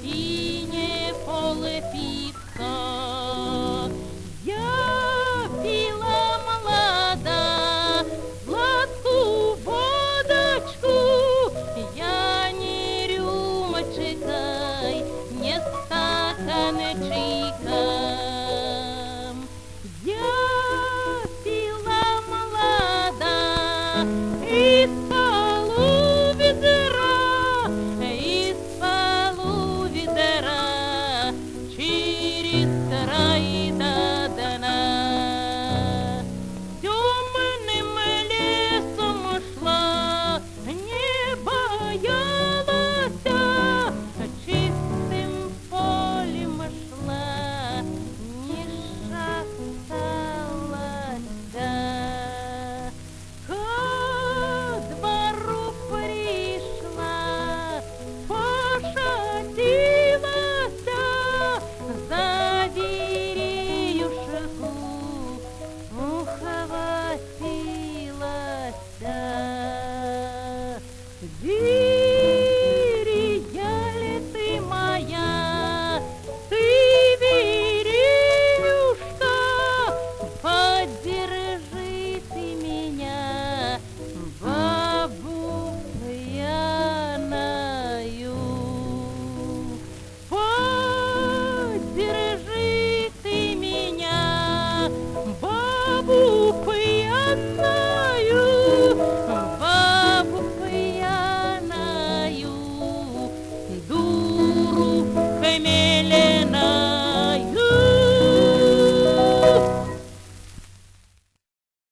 пила поле полпица. Я біла молода сладкую водочку, я не рюмочкой, не стаканчиком.